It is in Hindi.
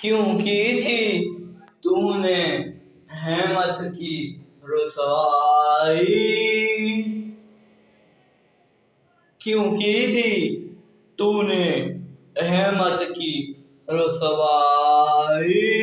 क्यों की थी तूने हेमत की रसाई। क्यों की थी तूने हेमत की रसवाई